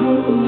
Oh.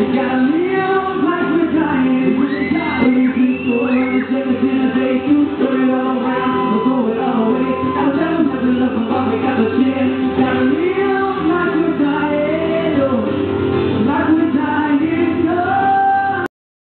You got me.